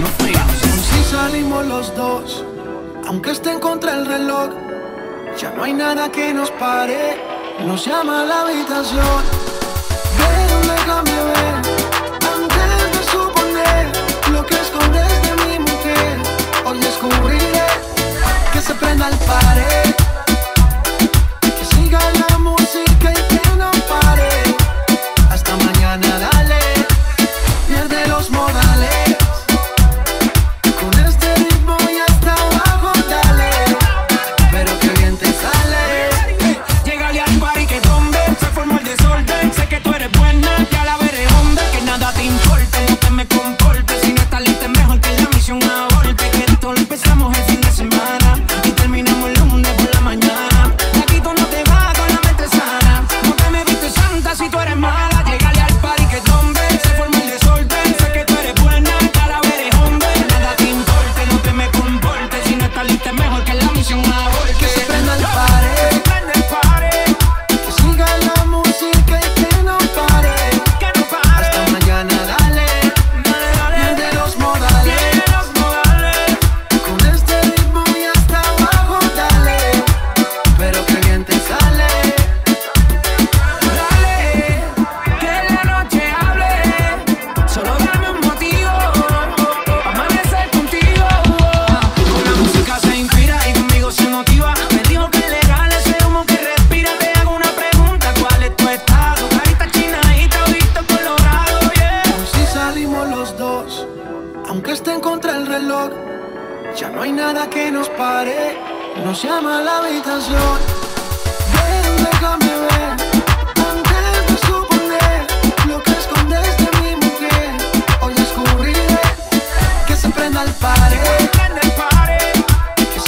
no fuimos. Aún si salimos los dos, aunque esté en contra el reloj, ya no hay nada que nos pare. Nos llama a la habitación. Ven, déjame ver, antes de suponer lo que escondes de mi mujer. Hoy descubriré que se prenda el pared. Ya no hay nada que nos pare. Nos llama la habitación. Ven, déjame. Antes de suponer lo que escondes de mi mujer. Hoy descubriré que se prenda el pare. Que